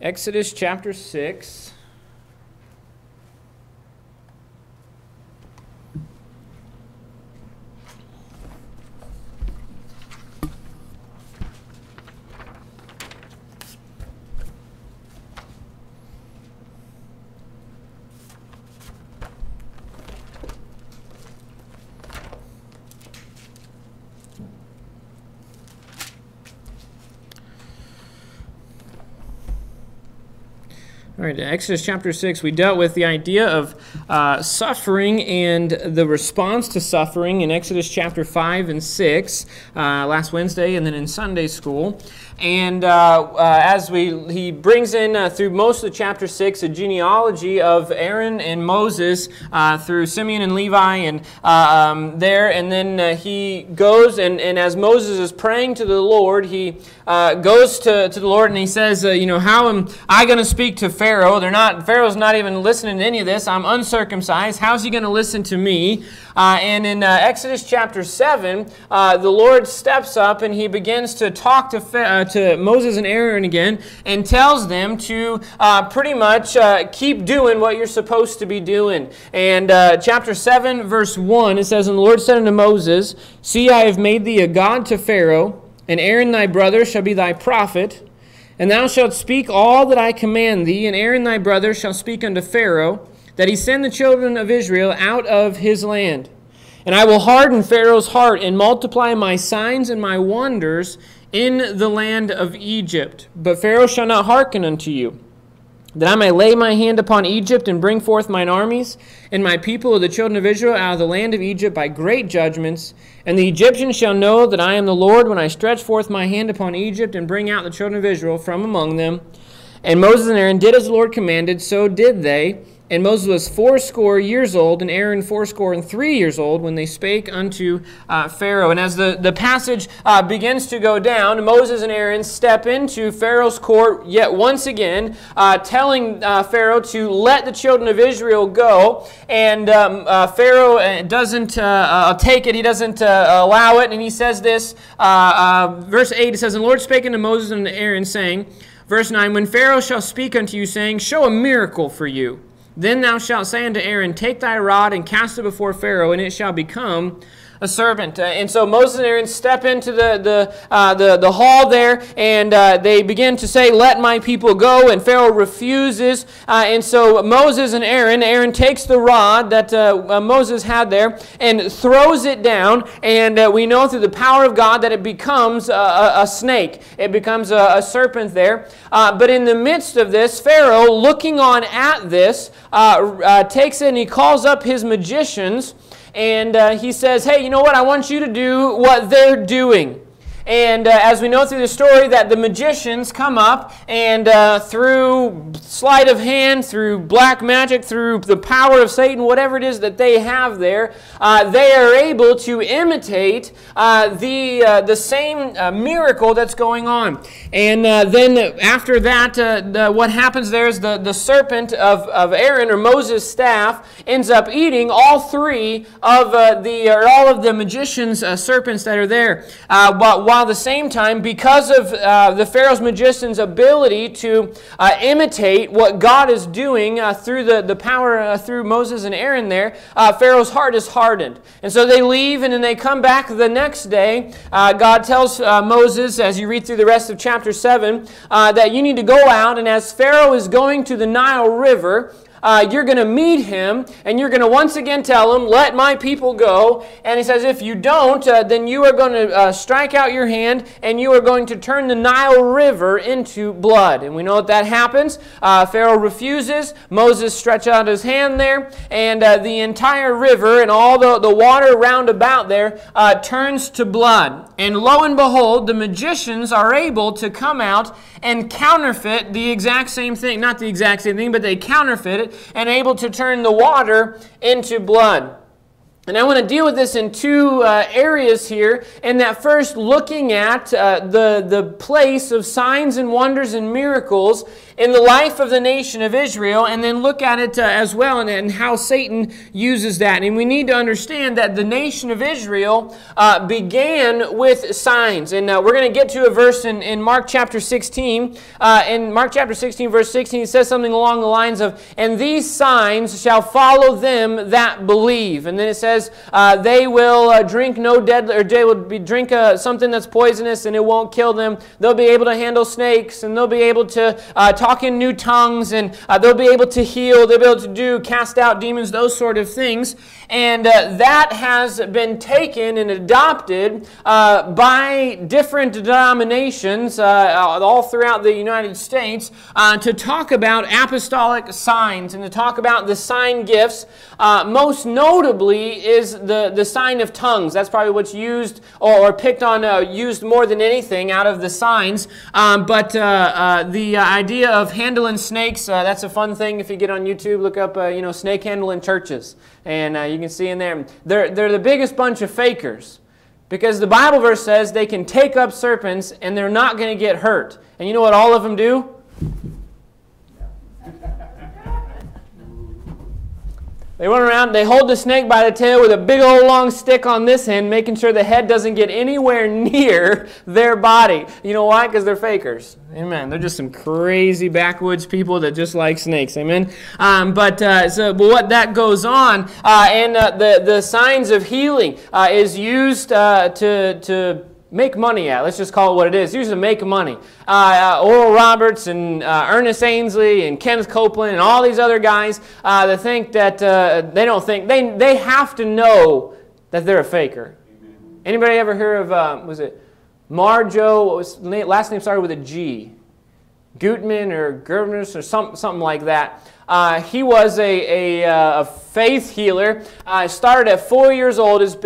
Exodus chapter 6. Exodus chapter 6, we dealt with the idea of uh, suffering and the response to suffering in Exodus chapter 5 and 6 uh, last Wednesday and then in Sunday school. And uh, uh, as we, he brings in uh, through most of the chapter 6 a genealogy of Aaron and Moses uh, through Simeon and Levi and um, there. And then he goes, and, and as Moses is praying to the Lord, he goes to, to the Lord and he says, You know, how am I going to speak to Pharaoh? They're not, Pharaoh's not even listening to any of this. I'm uncircumcised. How's he going to listen to me? and in Exodus chapter 7, the Lord steps up and he begins to talk to Pharaoh to Moses and Aaron again and tells them to uh, pretty much uh, keep doing what you're supposed to be doing. And uh, chapter 7, verse 1, it says, And the Lord said unto Moses, See, I have made thee a god to Pharaoh, and Aaron thy brother shall be thy prophet. And thou shalt speak all that I command thee, and Aaron thy brother shall speak unto Pharaoh, that he send the children of Israel out of his land. And I will harden Pharaoh's heart and multiply my signs and my wonders in the land of Egypt. But Pharaoh shall not hearken unto you, that I may lay my hand upon Egypt and bring forth mine armies and my people the children of Israel out of the land of Egypt by great judgments. And the Egyptians shall know that I am the Lord when I stretch forth my hand upon Egypt and bring out the children of Israel from among them. And Moses and Aaron did as the Lord commanded, so did they. And Moses was fourscore years old, and Aaron fourscore and three years old when they spake unto uh, Pharaoh. And as the, the passage uh, begins to go down, Moses and Aaron step into Pharaoh's court yet once again, uh, telling uh, Pharaoh to let the children of Israel go. And um, uh, Pharaoh uh, doesn't take it, he doesn't allow it. And he says this, verse 8, it says, And the Lord spake unto Moses and Aaron, saying, Verse 9, When Pharaoh shall speak unto you, saying, Show a miracle for you. Then thou shalt say unto Aaron, Take thy rod and cast it before Pharaoh, and it shall become a servant. Uh, and so Moses and Aaron step into the, the, uh, the, the hall there, and uh, they begin to say, Let my people go. And Pharaoh refuses. Uh, and so Moses and Aaron, Aaron takes the rod that uh, uh, Moses had there and throws it down. And we know through the power of God that it becomes a, a, snake, it becomes a, a serpent there. but in the midst of this, Pharaoh, looking on at this, takes it and he calls up his magicians and uh, he says, Hey, you know what? I want you to do what they're doing. And uh, as we know through the story, that the magicians come up and uh, through sleight of hand, through black magic, through the power of Satan, whatever it is that they have there, uh, they are able to imitate uh, the, uh, the same uh, miracle that's going on. And then after that, the, what happens there is the, the serpent of, of Aaron or Moses' staff ends up eating all three of the, or all of the magicians' serpents that are there. but while at the same time, because of uh, the Pharaoh's magician's ability to uh, imitate what God is doing uh, through the, the power uh, through Moses and Aaron there, uh, Pharaoh's heart is hardened. And so they leave and then they come back the next day. Uh, God tells Moses, as you read through the rest of chapter 7, that you need to go out, and as Pharaoh is going to the Nile River, uh, you're going to meet him and you're going to once again tell him, Let my people go. And he says, If you don't, uh, then you are going to uh, strike out your hand and you are going to turn the Nile River into blood. And we know that that happens. Uh, Pharaoh refuses. Moses stretches out his hand there, and uh, the entire river and all the, the water round about there uh, turns to blood. And lo and behold, the magicians are able to come out and counterfeit the exact same thing. Not the exact same thing, but they counterfeit it and able to turn the water into blood. And I want to deal with this in two uh, areas here. And that first, looking at uh, the, the place of signs and wonders and miracles in the life of the nation of Israel, and then look at it uh, as well and, and, how Satan uses that. And we need to understand that the nation of Israel uh, began with signs. And uh, we're going to get to a verse in, in Mark chapter 16. Uh, in Mark chapter 16, verse 16, it says something along the lines of, And these signs shall follow them that believe. And then it says, uh, They will uh, drink no deadly, or they will be, drink something that's poisonous and it won't kill them. They'll be able to handle snakes and they'll be able to talk talk in new tongues and uh, they'll be able to heal, they'll be able to do cast out demons, those sort of things. And uh, that has been taken and adopted uh, by different denominations uh, all throughout the United States uh, to talk about apostolic signs and to talk about the sign gifts. Uh, most notably is the, the sign of tongues. That's probably what's used or, or picked on, used more than anything out of the signs. Um, but the idea of handling snakes, uh, that's a fun thing. If you get on YouTube, look up, uh, you know, snake handling churches. And uh, you can see in there, they're, they're the biggest bunch of fakers. Because the Bible verse says they can take up serpents and they're not going to get hurt. And you know what all of them do? They run around, they hold the snake by the tail with a big old long stick on this end, making sure the head doesn't get anywhere near their body. You know why? Because they're fakers. Amen. They're just some crazy backwoods people that just like snakes. Amen. Um, but uh, so, but what that goes on, uh, and uh, the the signs of healing uh, is used uh, to to make money at. Let's just call it what it is. Usually make money. Uh, uh, Oral Roberts and uh, Ernest Angley and Kenneth Copeland and all these other guys uh, that think that uh, they don't think they they have to know that they're a faker. Anybody ever hear of uh, was it Marjoe? What was last name started with a G? Gutman or Gervness or some, something like that. Uh, he was a, a, uh, a faith healer. Uh, started at four years old. His,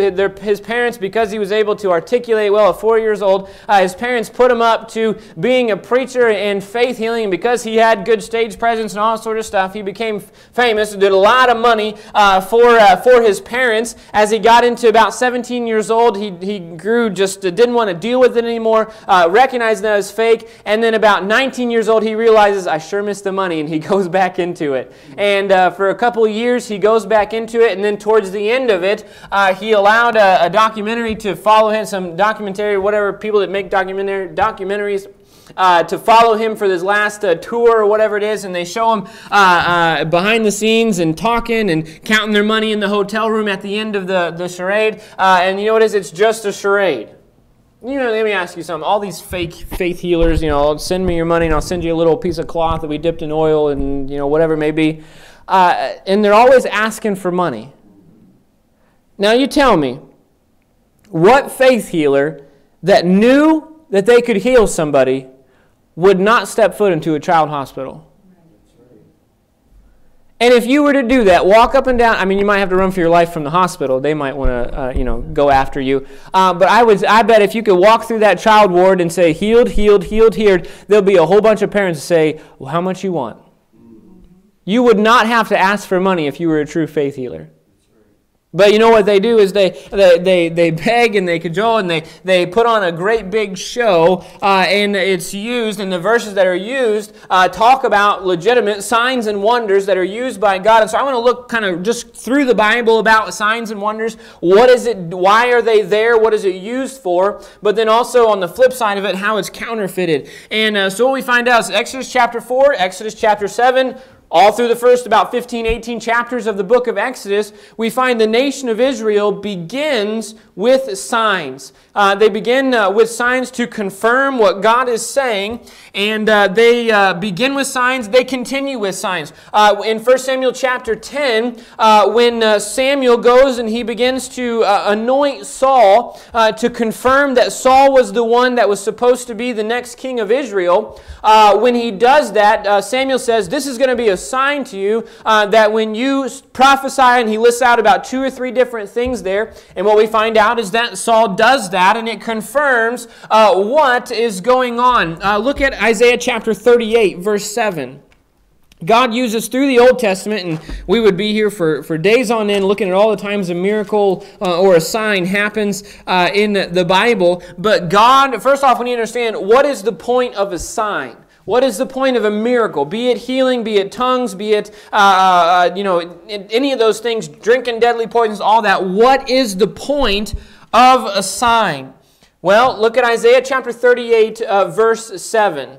his parents, because he was able to articulate well at four years old, uh, his parents put him up to being a preacher and faith healing. And because he had good stage presence and all sort of stuff, he became famous. and Did a lot of money uh, for, uh, for his parents. As he got into about 17 years old, he, he grew just didn't want to deal with it anymore, recognized that it was fake. And then about 19 years old, he realizes, I sure missed the money, and he goes back into it. And uh, for a couple years, he goes back into it. And then towards the end of it, uh, he allowed a, a, documentary to follow him, some documentary, whatever people that make documentary documentaries. Uh, to follow him for this last uh, tour or whatever it is, and they show him uh, uh, behind the scenes and talking and counting their money in the hotel room at the end of the, the charade. and you know what it is? It's just a charade you know, let me ask you something. All these fake faith healers, you know, send me your money and I'll send you a little piece of cloth that we dipped in oil and, you know, whatever it may be. Uh, and they're always asking for money. Now, you tell me, what faith healer that knew that they could heal somebody would not step foot into a child hospital? And if you were to do that, walk up and down, I mean, you might have to run for your life from the hospital. They might want to, uh, you know, go after you. Uh, but I would, I bet if you could walk through that child ward and say, healed, healed, healed, healed, there'll be a whole bunch of parents say, well, how much you want? You would not have to ask for money if you were a true faith healer. But you know what they do is they, they, they, they beg and they cajole and they, they put on a great big show, uh, and it's used, and the verses that are used uh, talk about legitimate signs and wonders that are used by God. And so I want to look kind of just through the Bible about signs and wonders. What is it? Why are they there? What is it used for? But then also on the flip side of it, how it's counterfeited. And uh, so what we find out is Exodus chapter 4, Exodus chapter 7, all through the first about 15, 18 chapters of the book of Exodus, we find the nation of Israel begins with signs. Uh, they begin uh, with signs to confirm what God is saying, and uh, they uh, begin with signs, they continue with signs. Uh, in 1 Samuel chapter 10, uh, when Samuel goes and he begins to anoint Saul to confirm that Saul was the one that was supposed to be the next king of Israel, when he does that, Samuel says, This is going to be a sign to you that when you prophesy, and he lists out about two or three different things there, and what we find out is that Saul does that that and it confirms uh, what is going on. Uh, look at Isaiah chapter 38, verse 7. God uses through the Old Testament, and we would be here for, for days on end looking at all the times a miracle uh, or a sign happens uh, in the Bible. But God, first off, we need to understand what is the point of a sign? What is the point of a miracle? Be it healing, be it tongues, be it, uh, uh, uh you know, any of those things, drinking deadly poisons, all that. What is the point of a sign? Well, look at Isaiah chapter 38, uh, verse 7.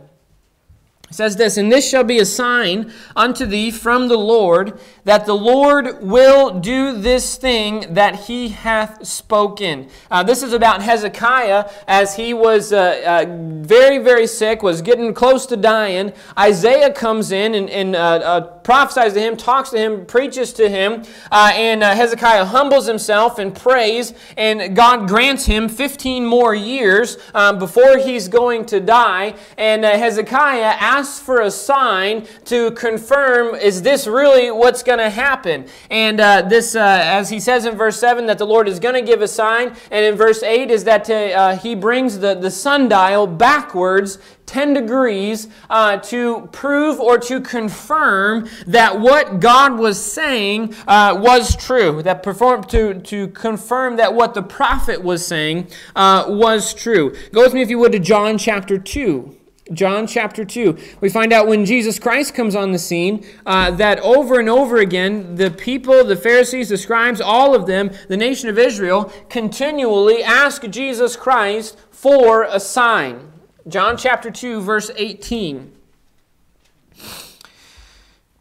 It says this, And this shall be a sign unto thee from the Lord, that the Lord will do this thing that he hath spoken. Uh, this is about Hezekiah as he was uh, uh, very, very sick, was getting close to dying. Isaiah comes in and, and uh, uh, prophesies to him, talks to him, preaches to him, uh, and Hezekiah humbles himself and prays, and God grants him 15 more years um, before he's going to die. And Hezekiah asks for a sign to confirm is this really what's going to happen? And uh, this, uh, as he says in verse 7, that the Lord is going to give a sign. And in verse 8 is that uh, he brings the, the sundial backwards 10 degrees uh, to prove or to confirm that what God was saying uh, was true. That perform, to, to confirm that what the prophet was saying uh, was true. Go with me, if you would, to John chapter 2. John chapter 2, we find out when Jesus Christ comes on the scene uh, that over and over again, the people, the Pharisees, the scribes, all of them, the nation of Israel, continually ask Jesus Christ for a sign. John chapter 2, verse 18.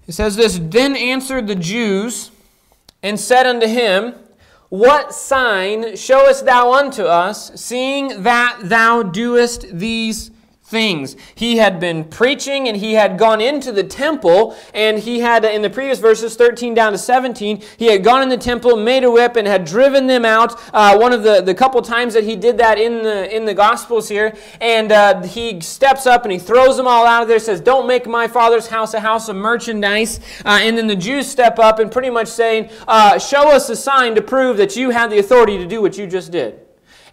It says this Then answered the Jews and said unto him, What sign showest thou unto us, seeing that thou doest these things. He had been preaching and he had gone into the temple and he had, in the previous verses 13 down to 17, he had gone in the temple, made a whip, and had driven them out. Uh, one of the, the couple times that he did that in the, in the Gospels here. And uh, he steps up and he throws them all out of there, says, Don't make my father's house a house of merchandise. Uh, and then the Jews step up and pretty much saying, uh, Show us a sign to prove that you have the authority to do what you just did.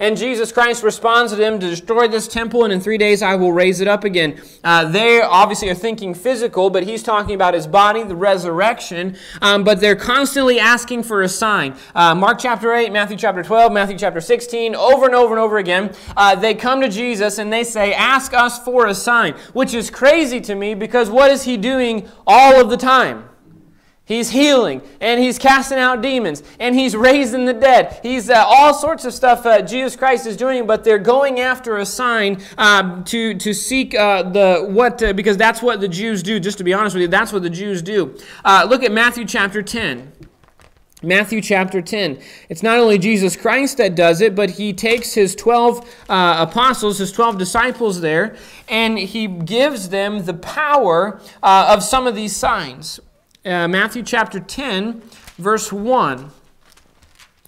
And Jesus Christ responds to them to destroy this temple, and in three days I will raise it up again. Uh, they obviously are thinking physical, but he's talking about his body, the resurrection. Um, but they're constantly asking for a sign. Uh, Mark chapter 8, Matthew chapter 12, Matthew chapter 16, over and over and over again, uh, they come to Jesus and they say, Ask us for a sign, which is crazy to me because what is he doing all of the time? He's healing and he's casting out demons and he's raising the dead. He's uh, all sorts of stuff uh, Jesus Christ is doing, but they're going after a sign uh, to to seek uh, the what uh, because that's what the Jews do. Just to be honest with you, that's what the Jews do. Uh, look at Matthew chapter ten. Matthew chapter 10. It's not only Jesus Christ that does it, but he takes his 12 apostles, his 12 disciples there, and he gives them the power of some of these signs uh, Matthew chapter 10, verse 1.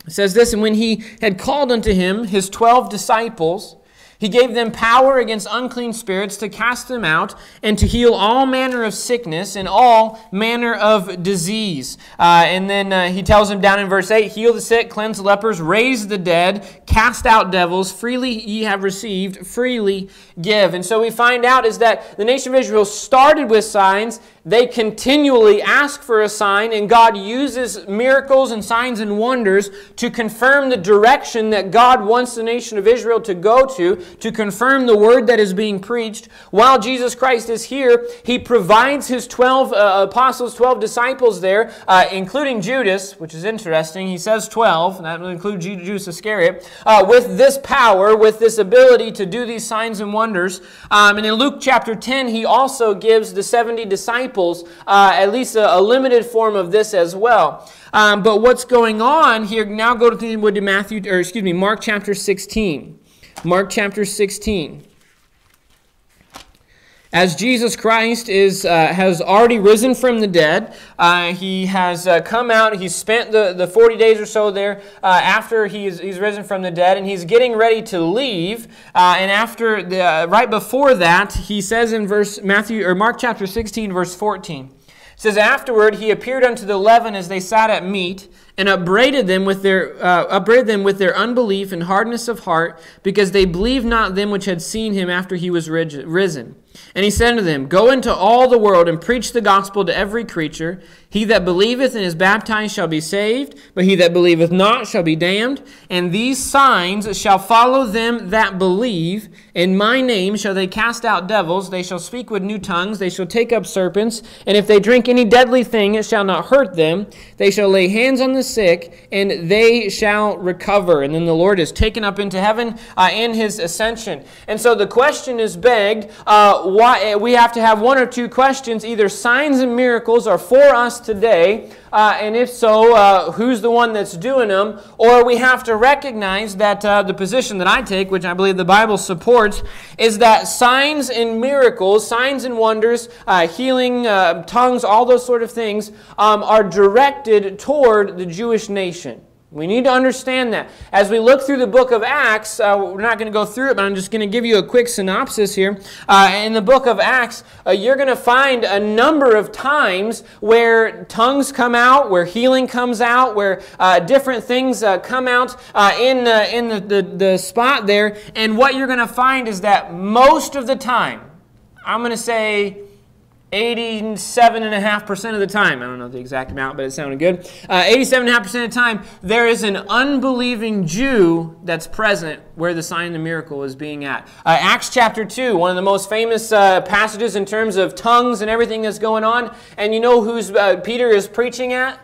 It says this And when he had called unto him his twelve disciples, he gave them power against unclean spirits to cast them out and to heal all manner of sickness and all manner of disease. Uh, and then uh, he tells them down in verse 8 heal the sick, cleanse the lepers, raise the dead, cast out devils. Freely ye have received, freely give. And so we find out is that the nation of Israel started with signs they continually ask for a sign, and God uses miracles and signs and wonders to confirm the direction that God wants the nation of Israel to go to, to confirm the word that is being preached. While Jesus Christ is here, He provides His 12 uh, apostles, 12 disciples there, uh, including Judas, which is interesting. He says 12, and that will include Judas Iscariot, uh, with this power, with this ability to do these signs and wonders. Um, and in Luke chapter 10, He also gives the 70 disciples disciples uh, at least a, a, limited form of this as well. Um, but what's going on here? Now go to Matthew, or excuse me, Mark chapter 16. Mark chapter 16 as Jesus Christ is, uh, has already risen from the dead, uh, he has uh, come out, he's spent the, the 40 days or so there uh, after he's, he's risen from the dead, and he's getting ready to leave. Uh, and after the, uh, right before that, he says in verse Matthew or Mark chapter 16, verse 14, it says, Afterward he appeared unto the eleven as they sat at meat, and upbraided them with their uh, upbraided them with their unbelief and hardness of heart because they believed not them which had seen him after he was risen and he said unto them, Go into all the world and preach the gospel to every creature. He that believeth and is baptized shall be saved, but he that believeth not shall be damned. And these signs shall follow them that believe. In my name shall they cast out devils. They shall speak with new tongues. They shall take up serpents. And if they drink any deadly thing, it shall not hurt them. They shall lay hands on the sick, and they shall recover. And then the Lord is taken up into heaven uh, in his ascension. And so the question is begged. Uh, why, we have to have one or two questions. Either signs and miracles are for us today, uh, and if so, uh, who's the one that's doing them? Or we have to recognize that uh, the position that I take, which I believe the Bible supports, is that signs and miracles, signs and wonders, uh, healing, uh, tongues, all those sort of things, um, are directed toward the Jewish nation. We need to understand that. As we look through the book of Acts, uh, we're not going to go through it, but I'm just going to give you a quick synopsis here. Uh, in the book of Acts, uh, you're going to find a number of times where tongues come out, where healing comes out, where uh, different things uh, come out uh, in, in the, the, the spot there. And what you're going to find is that most of the time, I'm going to say 87.5% of the time, I don't know the exact amount, but it sounded good. Uh, 87.5% of the time, there is an unbelieving Jew that's present where the sign and the miracle is being at. Uh, Acts chapter 2, one of the most famous uh, passages in terms of tongues and everything that's going on. And you know who's uh, Peter is preaching at?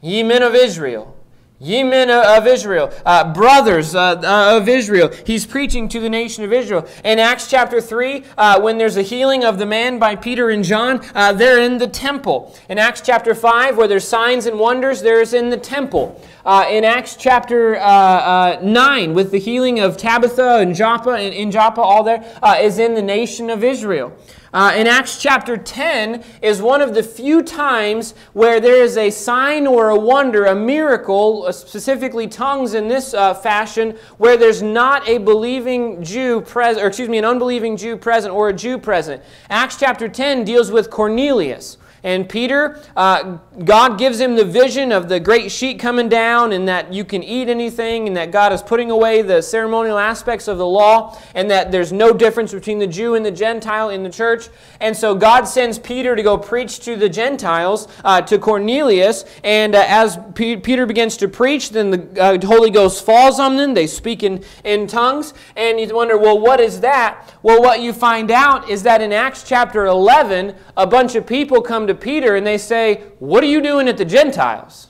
Ye men of Israel. Ye men of Israel, uh, brothers uh, uh, of Israel. He's preaching to the nation of Israel. In Acts chapter 3, uh, when there's a healing of the man by Peter and John, uh, they're in the temple. In Acts chapter 5, where there's signs and wonders, there's in the temple. Uh, in Acts chapter 9, with the healing of Tabitha and Joppa, in, in Joppa, all there is in the nation of Israel. Uh, in Acts chapter 10 is one of the few times where there is a sign or a wonder, a miracle, uh, specifically tongues in this uh, fashion, where there's not a believing Jew present, or excuse me, an unbelieving Jew present or a Jew present. Acts chapter 10 deals with Cornelius. And Peter, uh, God gives him the vision of the great sheet coming down, and that you can eat anything, and that God is putting away the ceremonial aspects of the law, and that there's no difference between the Jew and the Gentile in the church. And so God sends Peter to go preach to the Gentiles, uh, to Cornelius. And uh, as P- Peter begins to preach, then the uh, Holy Ghost falls on them. They speak in, in tongues. And you wonder, well, what is that? Well, what you find out is that in Acts chapter 11, a bunch of people come to Peter and they say, What are you doing at the Gentiles?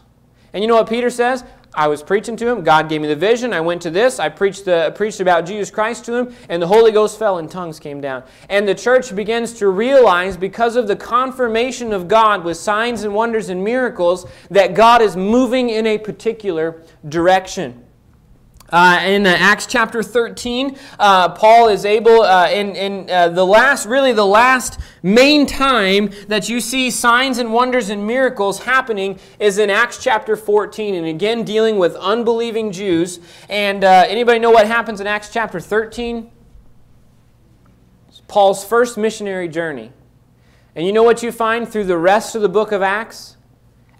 And you know what Peter says? I was preaching to him. God gave me the vision. I went to this. I preached, the, preached about Jesus Christ to him, and the Holy Ghost fell and tongues came down. And the church begins to realize, because of the confirmation of God with signs and wonders and miracles, that God is moving in a particular direction. Uh, in uh, Acts chapter 13, uh, Paul is able, uh, in, in uh, the last, really the last main time that you see signs and wonders and miracles happening is in Acts chapter 14, and again dealing with unbelieving Jews. And uh, anybody know what happens in Acts chapter 13? It's Paul's first missionary journey. And you know what you find through the rest of the book of Acts?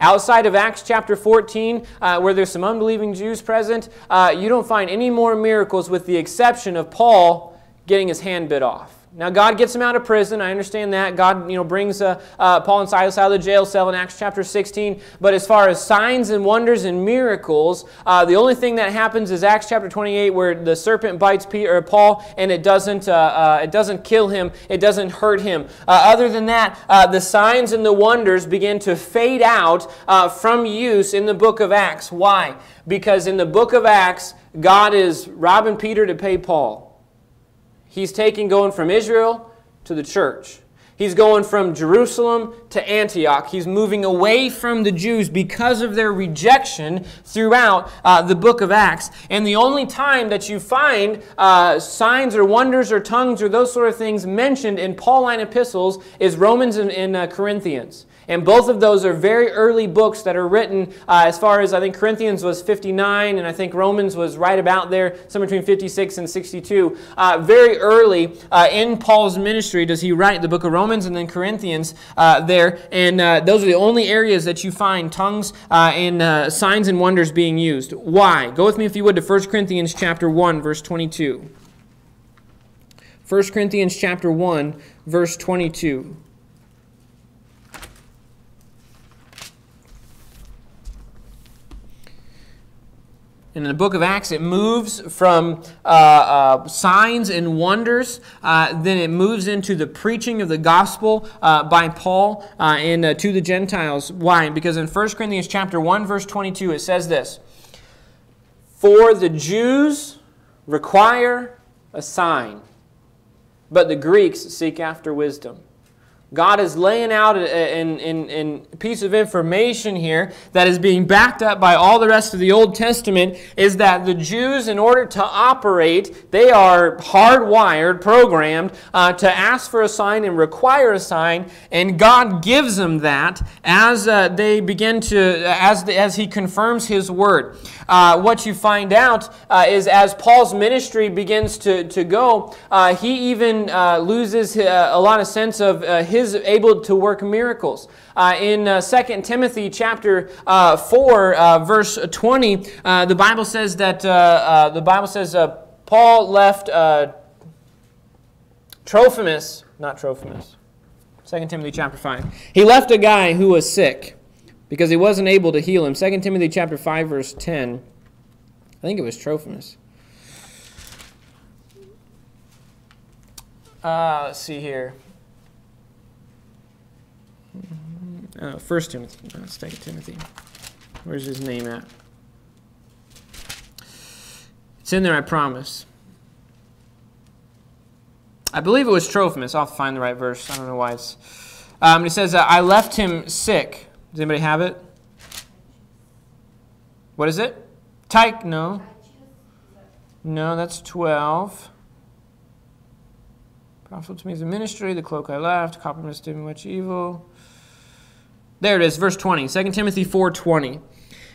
Outside of Acts chapter 14, uh, where there's some unbelieving Jews present, uh, you don't find any more miracles with the exception of Paul getting his hand bit off. Now, God gets him out of prison. I understand that. God, you know, brings uh, uh, Paul and Silas out of the jail cell in Acts chapter 16. But as far as signs and wonders and miracles, uh, the only thing that happens is Acts chapter 28, where the serpent bites Peter, or Paul, and it doesn't, uh, uh, it doesn't kill him. It doesn't hurt him. Uh, other than that, the signs and the wonders begin to fade out from use in the book of Acts. Why? Because in the book of Acts, God is robbing Peter to pay Paul. He's taking going from Israel to the church. He's going from Jerusalem to Antioch. He's moving away from the Jews because of their rejection throughout uh, the book of Acts. And the only time that you find uh, signs or wonders or tongues or those sort of things mentioned in Pauline epistles is Romans and, and uh, Corinthians. And both of those are very early books that are written uh, as far as I think Corinthians was 59, and I think Romans was right about there, somewhere between 56 and 62. Uh, very early uh, in Paul's ministry does he write the book of Romans and then Corinthians uh, there. And uh, those are the only areas that you find tongues and uh, signs and wonders being used. Why? Go with me, if you would, to 1 Corinthians chapter 1, verse 22. 1 Corinthians chapter 1, verse 22. In the book of Acts, it moves from uh, uh, signs and wonders, uh, then it moves into the preaching of the gospel uh, by Paul uh, and uh, to the Gentiles. Why? Because in 1 Corinthians chapter 1, verse 22, it says this For the Jews require a sign, but the Greeks seek after wisdom. God is laying out a, piece of information here that is being backed up by all the rest of the Old Testament is that the Jews, in order to operate, they are hardwired, programmed uh, to ask for a sign and require a sign, and God gives them that as uh, they begin to, as, the, as He confirms His word. Uh, what you find out uh, is as Paul's ministry begins to, to go, uh, he even uh, loses a lot of sense of his is able to work miracles. Uh, in uh, 2 Timothy chapter uh, 4, uh, verse 20, uh, the Bible says that uh, the Bible says Paul left Trophimus, not Trophimus, 2 Timothy chapter 5. He left a guy who was sick because he wasn't able to heal him. 2 Timothy chapter 5, verse 10. I think it was Trophimus. Uh, let's see here. Uh, First Timothy, not Second Timothy. Where's his name at? It's in there, I promise. I believe it was Trophimus. I'll find the right verse. I don't know why it's. Um, it says, uh, I left him sick. Does anybody have it? What is it? Tyke, No. No, that's 12. Profitable to me is the ministry, the cloak I left, compromise did me much evil. There it is, verse 20, 2 Timothy 4.20.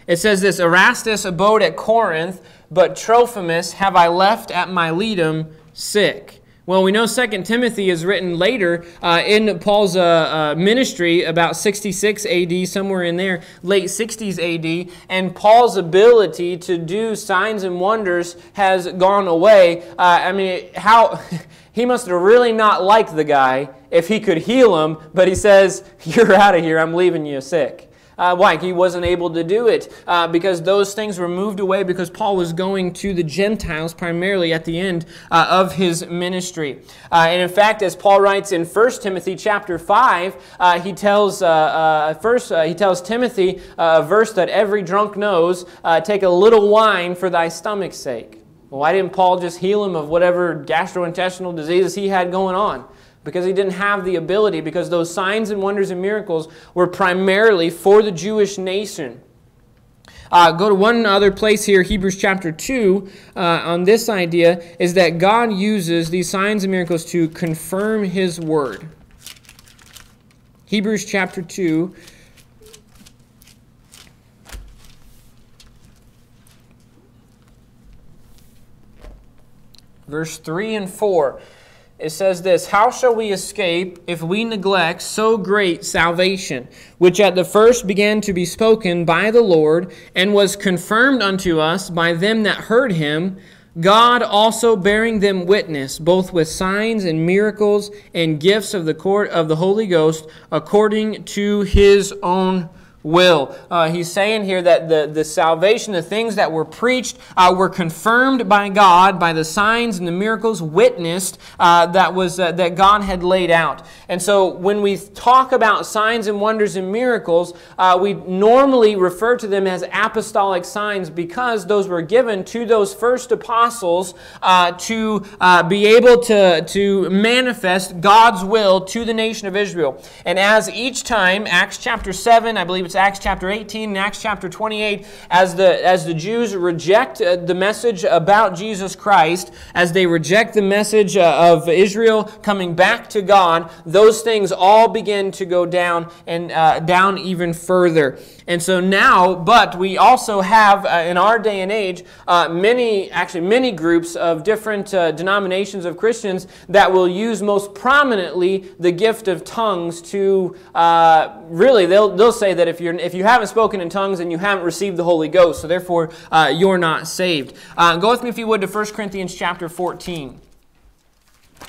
It says this, Erastus abode at Corinth, but Trophimus have I left at Miletum sick. Well, we know 2 Timothy is written later uh, in Paul's uh, uh, ministry, about 66 AD, somewhere in there, late 60s AD, and Paul's ability to do signs and wonders has gone away. Uh, I mean, how he must have really not liked the guy if he could heal him, but he says, You're out of here, I'm leaving you sick. Uh, why? He wasn't able to do it uh, because those things were moved away because Paul was going to the Gentiles primarily at the end uh, of his ministry. Uh, and in fact, as Paul writes in 1 Timothy chapter 5, uh, he tells uh, first he tells Timothy a verse that every drunk knows, take a little wine for thy stomach's sake. Why didn't Paul just heal him of whatever gastrointestinal diseases he had going on? Because he didn't have the ability, because those signs and wonders and miracles were primarily for the Jewish nation. Uh, go to one other place here, Hebrews chapter 2, uh, on this idea is that God uses these signs and miracles to confirm his word. Hebrews chapter 2. Verse 3 and 4 it says this How shall we escape if we neglect so great salvation, which at the first began to be spoken by the Lord, and was confirmed unto us by them that heard him? God also bearing them witness, both with signs and miracles and gifts of the court of the Holy Ghost, according to his own will. Uh, he's saying here that the, the salvation, the things that were preached, uh, were confirmed by God by the signs and the miracles witnessed uh, that was uh, that God had laid out. And so when we talk about signs and wonders and miracles, uh, we normally refer to them as apostolic signs because those were given to those first apostles uh, to be able to, to manifest God's will to the nation of Israel. And as each time, Acts chapter 7, I believe it's groups, Acts chapter 18 and Acts chapter 28, as the, as the Jews reject uh, the message about Jesus Christ, as they reject the message uh, of Israel coming back to God, those things all begin to go down and uh, down even further. And so now, but we also have uh, in our day and age uh, many, actually many groups of different uh, denominations of Christians that will use most prominently the gift of tongues to really they'll, they'll say that if you're if you haven't spoken in tongues and you haven't received the Holy Ghost, so therefore uh, you're not saved. Uh, go with me if you would to 1 Corinthians chapter 14.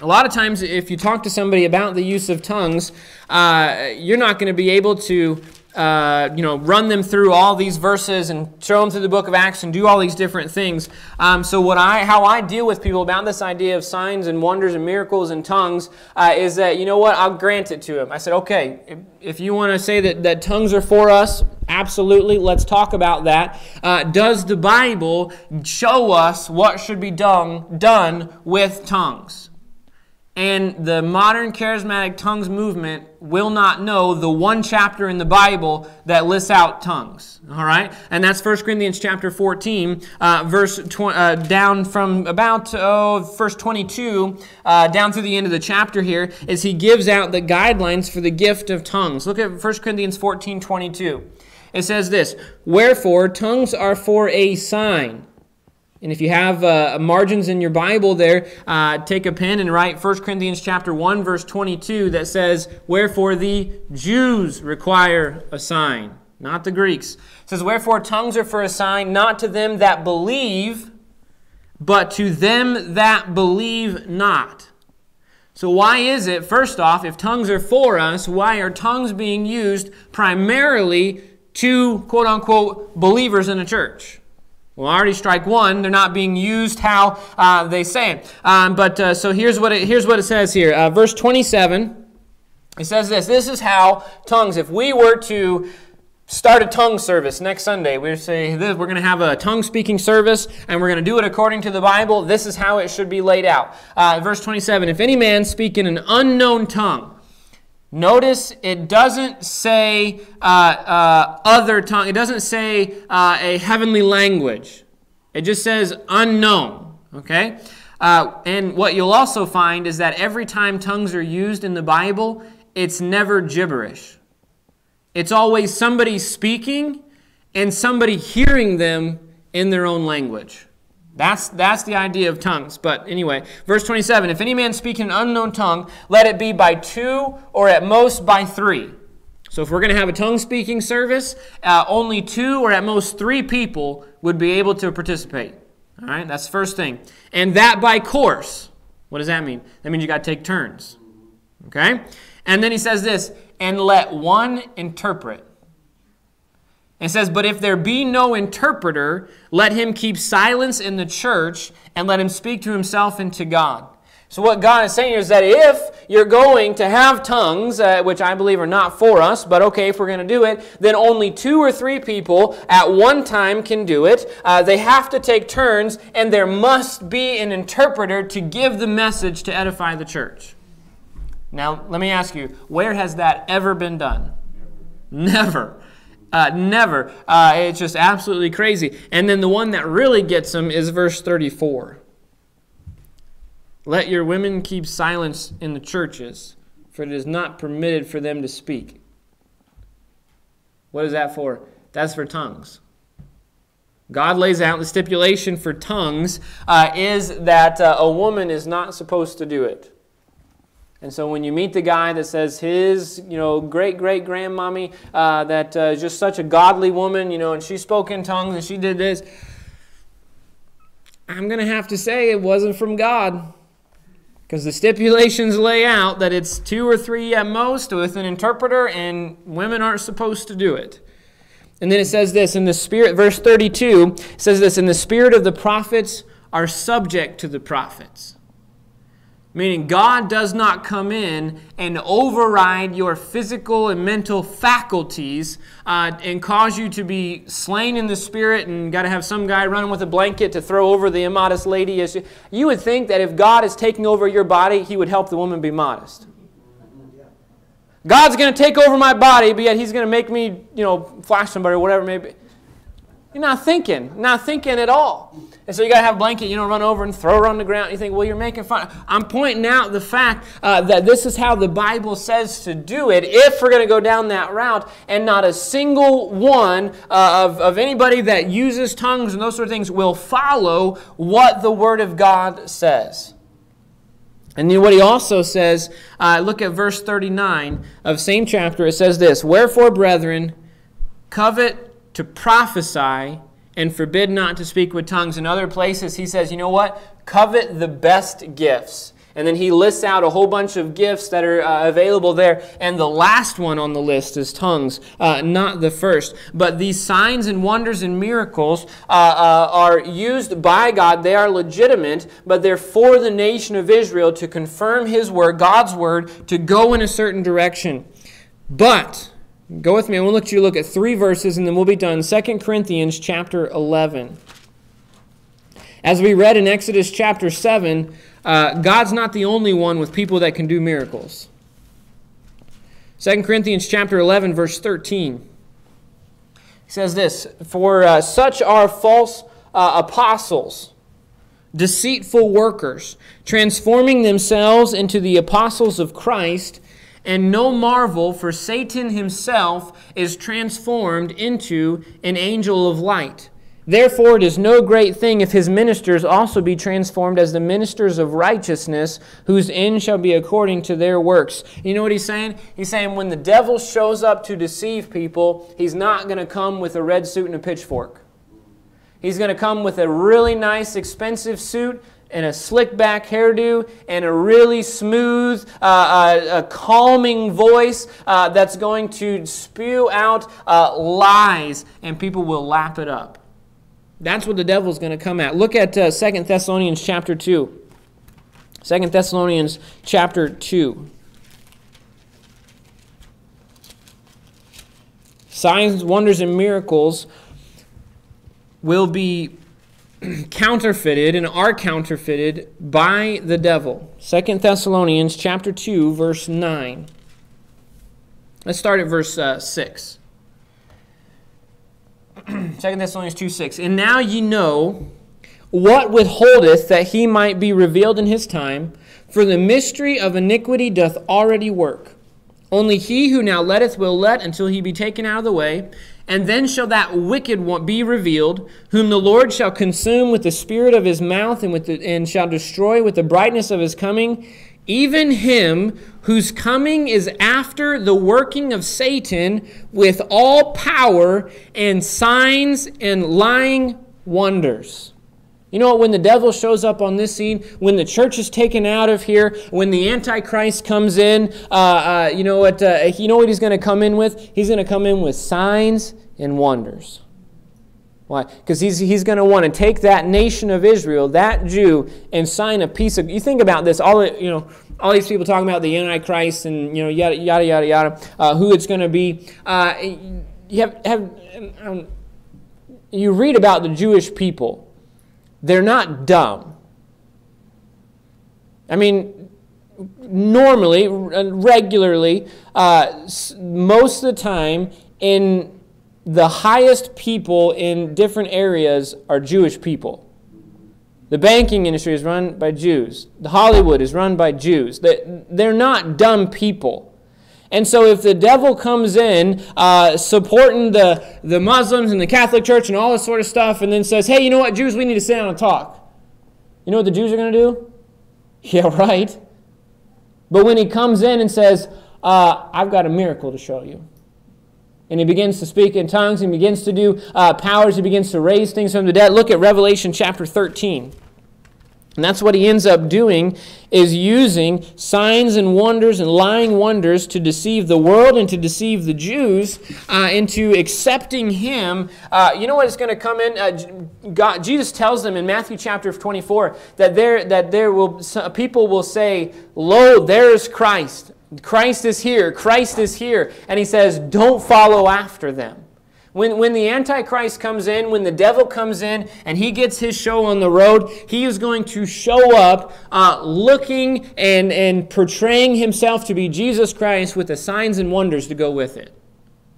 A lot of times, if you talk to somebody about the use of tongues, you're not going to be able to uh, you know, run them through all these verses and show them through the book of Acts and do all these different things. Um, so what I, how I deal with people about this idea of signs and wonders and miracles and tongues uh, is that, you know what, I'll grant it to them. I said, okay, if, if you want to say that, that tongues are for us, absolutely, let's talk about that. Uh, does the Bible show us what should be done, done with tongues? And the modern charismatic tongues movement will not know the one chapter in the Bible that lists out tongues. All right? And that's 1 Corinthians chapter 14, uh, verse tw- uh, down from about oh, verse 22 uh, down through the end of the chapter here, is he gives out the guidelines for the gift of tongues. Look at 1 Corinthians 14, 22. It says this Wherefore, tongues are for a sign and if you have uh, margins in your Bible there, uh, take a pen and write 1 Corinthians chapter 1 verse 22 that says, "Wherefore the Jews require a sign, not the Greeks." It says, "Wherefore tongues are for a sign not to them that believe, but to them that believe not." So why is it first off, if tongues are for us, why are tongues being used primarily to quote unquote believers in a church? Well, already strike one. They're not being used how uh, they say it. Um, but uh, so here's what it, here's what it says here. Uh, verse 27. It says this. This is how tongues. If we were to start a tongue service next Sunday, we say we're going to have a tongue speaking service, and we're going to do it according to the Bible. This is how it should be laid out. Uh, verse 27. If any man speak in an unknown tongue. Notice it doesn't say uh, uh, other tongue. It doesn't say uh, a heavenly language. It just says unknown. Okay? Uh, and what you'll also find is that every time tongues are used in the Bible, it's never gibberish. It's always somebody speaking and somebody hearing them in their own language. That's, that's the idea of tongues. But anyway, verse 27 If any man speak an unknown tongue, let it be by two or at most by three. So if we're going to have a tongue speaking service, uh, only two or at most three people would be able to participate. All right, that's the first thing. And that by course. What does that mean? That means you got to take turns. Okay? And then he says this, and let one interpret. It says, But if there be no interpreter, let him keep silence in the church and let him speak to himself and to God. So, what God is saying is that if you're going to have tongues, uh, which I believe are not for us, but okay, if we're going to do it, then only two or three people at one time can do it. Uh, they have to take turns, and there must be an interpreter to give the message to edify the church. Now, let me ask you, where has that ever been done? Never. Uh, never. Uh, it's just absolutely crazy. And then the one that really gets them is verse 34. Let your women keep silence in the churches, for it is not permitted for them to speak. What is that for? That's for tongues. God lays out the stipulation for tongues uh, is that uh, a woman is not supposed to do it. And so when you meet the guy that says his, you know, great great grandmommy, uh, that uh, is just such a godly woman, you know, and she spoke in tongues and she did this, I'm going to have to say it wasn't from God. Because the stipulations lay out that it's two or three at most with an interpreter, and women aren't supposed to do it. And then it says this in the spirit, verse 32 says this, in the spirit of the prophets are subject to the prophets. Meaning, God does not come in and override your physical and mental faculties uh, and cause you to be slain in the spirit and got to have some guy running with a blanket to throw over the immodest lady. As you would think that if God is taking over your body, he would help the woman be modest. God's going to take over my body, but yet He's going to make me, you know, flash somebody or whatever maybe. You're not thinking, not thinking at all. And so you got to have a blanket, you don't run over and throw her on the ground. You think, well, you're making fun. I'm pointing out the fact uh, that this is how the Bible says to do it if we're going to go down that route. And not a single one uh, of, of anybody that uses tongues and those sort of things will follow what the Word of God says. And then what he also says, uh, look at verse 39 of same chapter. It says this Wherefore, brethren, covet to prophesy and forbid not to speak with tongues. In other places, he says, you know what? Covet the best gifts. And then he lists out a whole bunch of gifts that are uh, available there. And the last one on the list is tongues, uh, not the first. But these signs and wonders and miracles uh, uh are used by God. They are legitimate, but they're for the nation of Israel to confirm his word, God's word, to go in a certain direction. But Go with me. I want to let you look at three verses and then we'll be done. 2 Corinthians chapter 11. As we read in Exodus chapter 7, uh, God's not the only one with people that can do miracles. 2 Corinthians chapter 11, verse 13. He says this For uh, such are false uh, apostles, deceitful workers, transforming themselves into the apostles of Christ. And no marvel, for Satan himself is transformed into an angel of light. Therefore, it is no great thing if his ministers also be transformed as the ministers of righteousness, whose end shall be according to their works. You know what he's saying? He's saying when the devil shows up to deceive people, he's not going to come with a red suit and a pitchfork. He's going to come with a really nice, expensive suit and a slick back hairdo and a really smooth, uh, uh, a calming voice uh, that's going to spew out uh, lies and people will lap it up. That's what the devil's going to come at. Look at uh, 2 Thessalonians chapter 2. 2 Thessalonians chapter 2. Signs, wonders, and miracles will be counterfeited and are counterfeited by the devil. Second Thessalonians chapter 2 verse 9. Let's start at verse uh, 6. 2 Thessalonians 2 6. And now ye know what withholdeth that he might be revealed in his time, for the mystery of iniquity doth already work. Only he who now letteth will let until he be taken out of the way. And then shall that wicked one be revealed, whom the Lord shall consume with the spirit of his mouth and, with the, and shall destroy with the brightness of his coming, even him whose coming is after the working of Satan with all power and signs and lying wonders. You know what? When the devil shows up on this scene, when the church is taken out of here, when the Antichrist comes in, uh, uh, you know what? Uh, you know what he's going to come in with? He's going to come in with signs and wonders. Why? Because he's, he's going to want to take that nation of Israel, that Jew, and sign a peace of. You think about this. All you know, all these people talking about the Antichrist and you know yada yada yada yada. Uh, who it's going to be? Uh, you have have. Um, you read about the Jewish people they're not dumb. I mean, normally, regularly, uh, most of the time, in the highest people in different areas are Jewish people. The banking industry is run by Jews. The Hollywood is run by Jews. They're not dumb people. And so, if the devil comes in uh, supporting the, the Muslims and the Catholic Church and all this sort of stuff, and then says, hey, you know what, Jews, we need to sit down and talk. You know what the Jews are going to do? Yeah, right. But when he comes in and says, uh, I've got a miracle to show you. And he begins to speak in tongues, and begins to do uh, powers, he begins to raise things from the dead. Look at Revelation chapter 13. And that's what he ends up doing is using signs and wonders and lying wonders to deceive the world and to deceive the Jews uh, into accepting him. Uh, you know what is going to come in? Uh, God, Jesus tells them in Matthew chapter 24 that there that there will people will say, "Lo, there is Christ. Christ is here. Christ is here." And he says, "Don't follow after them." When, when the Antichrist comes in, when the devil comes in and he gets his show on the road, he is going to show up uh, looking and, and portraying himself to be Jesus Christ with the signs and wonders to go with it.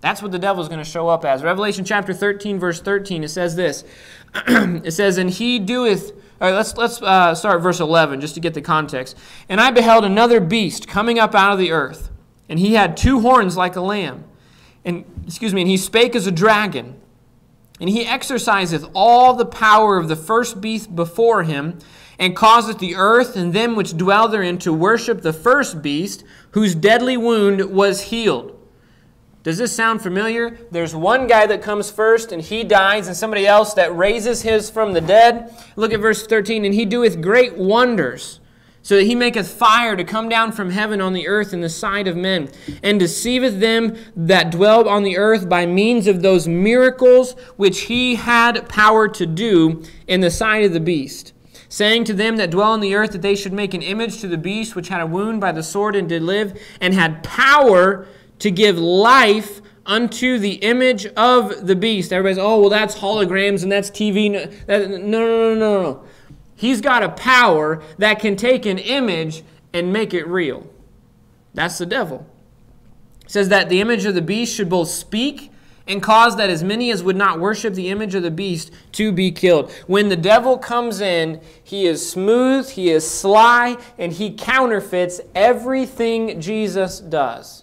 That's what the devil is going to show up as. Revelation chapter 13, verse 13, it says this. it says, And he doeth. All right, let's, let's uh, start verse 11 just to get the context. And I beheld another beast coming up out of the earth, and he had two horns like a lamb and excuse me, and he spake as a dragon. And he exerciseth all the power of the first beast before him, and causeth the earth and them which dwell therein to worship the first beast, whose deadly wound was healed. Does this sound familiar? There's one guy that comes first and he dies, and somebody else that raises his from the dead. Look at verse 13. And he doeth great wonders so that he maketh fire to come down from heaven on the earth in the sight of men, and deceiveth them that dwell on the earth by means of those miracles which he had power to do in the sight of the beast. Saying to them that dwell on the earth that they should make an image to the beast which had a wound by the sword and did live, and had power to give life unto the image of the beast. Everybody's, oh, well, that's holograms and that's TV. No, no, no, no, no. He's got a power that can take an image and make it real. That's the devil. It says that the image of the beast should both speak and cause that as many as would not worship the image of the beast to be killed. When the devil comes in, he is smooth, he is sly, and he counterfeits everything Jesus does.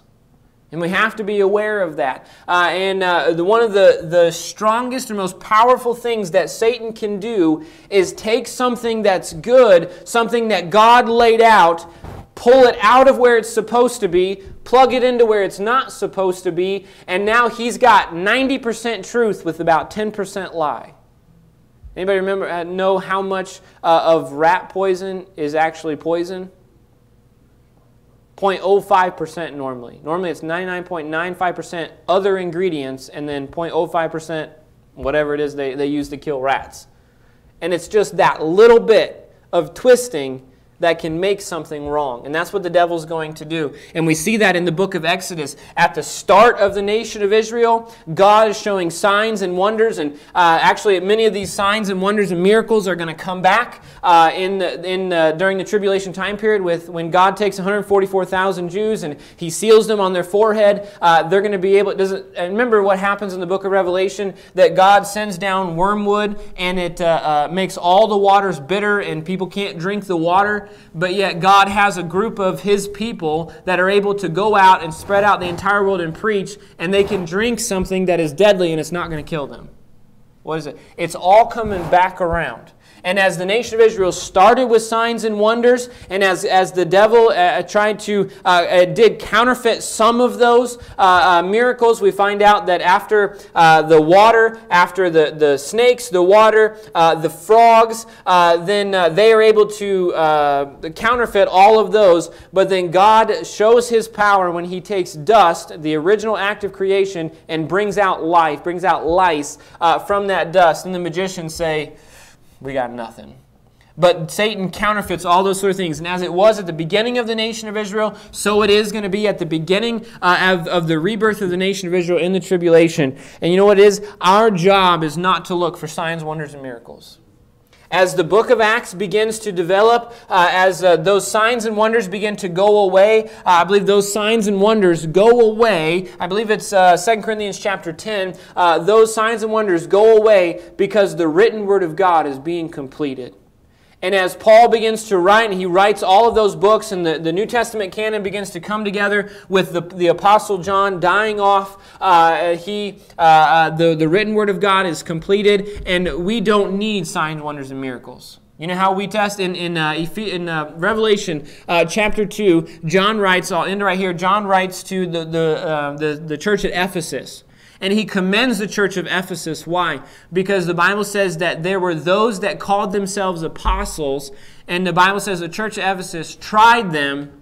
And we have to be aware of that. Uh, and uh, the, one of the, the strongest and most powerful things that Satan can do is take something that's good, something that God laid out, pull it out of where it's supposed to be, plug it into where it's not supposed to be, and now he's got 90% truth with about 10% lie. Anybody remember uh, know how much uh, of rat poison is actually poison? 0.05% normally. Normally it's 99.95% other ingredients and then 0.05% whatever it is they, they use to kill rats. And it's just that little bit of twisting that can make something wrong. And that's what the devil's going to do. And we see that in the book of Exodus. At the start of the nation of Israel, God is showing signs and wonders. And uh, actually, many of these signs and wonders and miracles are going to come back uh, in the, in, during the tribulation time period with when God takes 144,000 Jews and he seals them on their forehead. Uh, they're going to be able, does it, remember what happens in the book of Revelation? That God sends down wormwood and it uh, uh, makes all the waters bitter and people can't drink the water but yet God has a group of His people that are able to go out and spread out the entire world and preach, and they can drink something that is deadly and it's not going to kill them. What is it? It's all coming back around. And as the nation of Israel started with signs and wonders, and as, as the devil uh, tried to, uh, uh, did counterfeit some of those uh, uh miracles, we find out that after uh, the water, after the, the snakes, the water, the frogs, then they are able to counterfeit all of those. But then God shows his power when he takes dust, the original act of creation, and brings out life, brings out lice from that dust. And the magicians say, we got nothing. But Satan counterfeits all those sort of things. And as it was at the beginning of the nation of Israel, so it is going to be at the beginning uh, of, of the rebirth of the nation of Israel in the tribulation. And you know what it is? Our job is not to look for signs, wonders, and miracles as the book of Acts begins to develop, uh, as uh, those signs and wonders begin to go away, uh, I believe those signs and wonders go away. I believe it's uh, 2 Corinthians chapter 10. Uh, those signs and wonders go away because the written word of God is being completed. And as Paul begins to write, and he writes all of those books, and the, the New Testament canon begins to come together with the, the Apostle John dying off, uh, he, uh, uh, the, the written word of God is completed, and we don't need signs, wonders, and miracles. You know how we test in in, uh, in uh, Revelation uh, chapter two. John writes. I'll end right here. John writes to the the, uh, the the church at Ephesus, and he commends the church of Ephesus. Why? Because the Bible says that there were those that called themselves apostles, and the Bible says the church of Ephesus tried them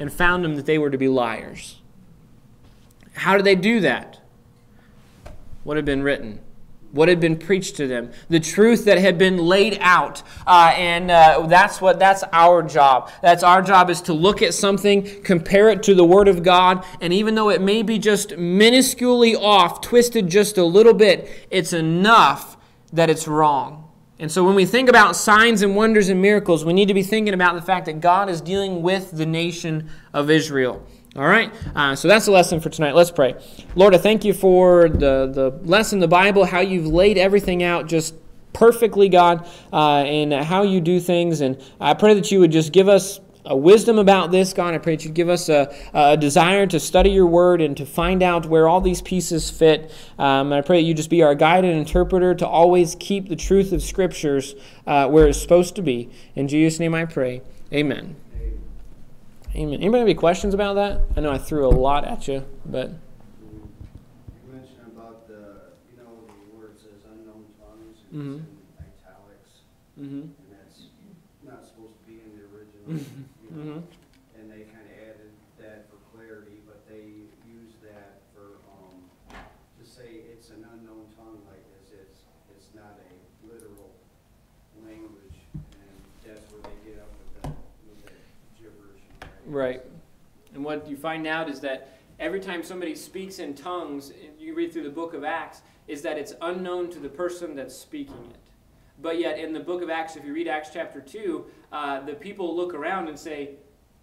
and found them that they were to be liars. How did they do that? What had been written? What had been preached to them, the truth that had been laid out, uh, and uh, that's what that's our job. That's our job is to look at something, compare it to the Word of God, and even though it may be just minusculely off, twisted just a little bit, it's enough that it's wrong. And so when we think about signs and wonders and miracles, we need to be thinking about the fact that God is dealing with the nation of Israel. All right? Uh, so that's the lesson for tonight. Let's pray. Lord, I thank you for the, the lesson, the Bible, how you've laid everything out just perfectly, God, uh, and how you do things. And I pray that you would just give us a wisdom about this, God. I pray that you give us a, a, desire to study your word and to find out where all these pieces fit. Um, I pray that you just be our guide and interpreter to always keep the truth of scriptures uh, where it's supposed to be. In Jesus' name I pray. Amen. Amen. Anybody have any questions about that? I know I threw a lot at you, but. You mentioned about the, you know, the word says unknown tongues, it's Mhm. in italics, Mm-hmm. and that's not supposed to be in the original. you know, Mm-hmm. And they kinda added that for clarity, but they use that for, um, to say it's an unknown tongue like this, it's, it's not a literal language, and that's where they get up with that, with that gibberish. and that. Right. And what you find out is that every time somebody speaks in tongues, you read through the book of Acts, is that it's unknown to the person that's speaking it. But yet, in the book of Acts, if you read Acts chapter 2, uh, the people look around and say,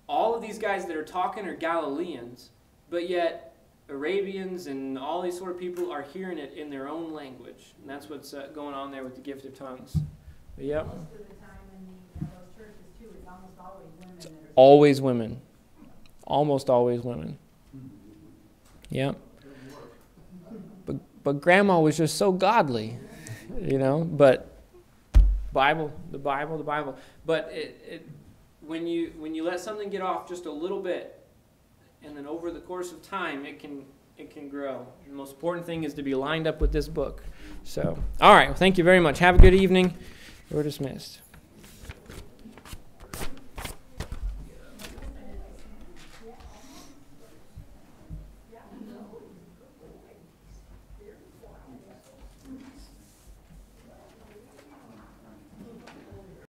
all of these guys that are talking are Galileans, but yet Arabians and all these sort of people are hearing it in their own language. And that's what's uh, going on there with the gift of tongues. But yep. Most of the time in the, uh, those churches too, it's almost always women that are. Always women. Almost always women. Yeah. But, but grandma was just so godly, you know. But Bible, the Bible, the Bible. But it, it, when you when you let something get off just a little bit, and then over the course of time, it can it can grow. The most important thing is to be lined up with this book. So, all right. Well, thank you very much. Have a good evening. We're dismissed.